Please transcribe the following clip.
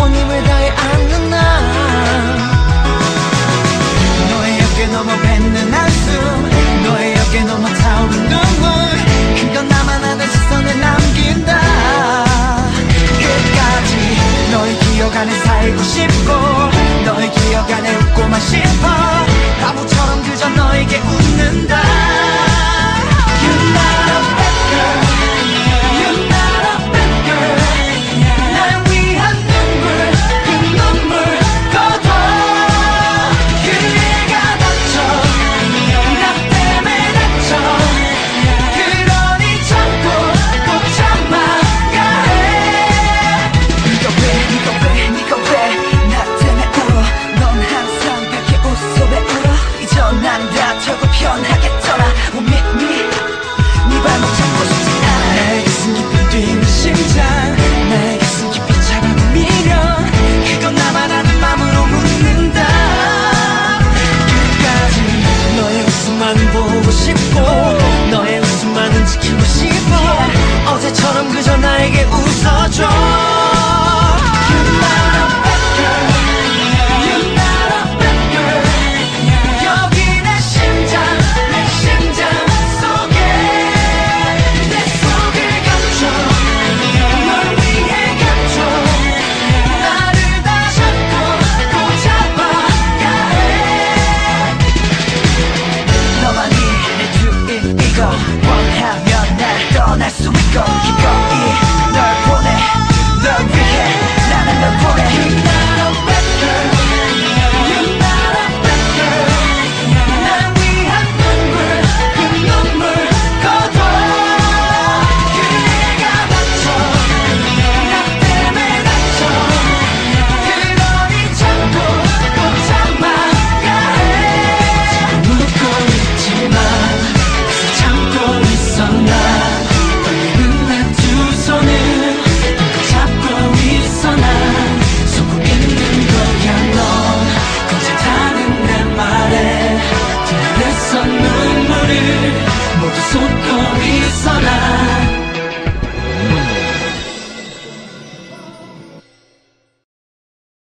온 힘을 다해 안는 나. 너의 옆에 넘어 뱉는 한숨 너의 옆에 넘어 타오른 눈물. 그건 나만 아는 시선에 남긴다. 끝까지 너의 기억 안에 살고 싶고 너의 기억 안에 웃고만 싶어. 바보처럼 그저 너만 보고 싶고 너의 웃음만은 지키고 싶어. 어제처럼 그저 나에게 웃 Yes, we go, keep going. Todo sul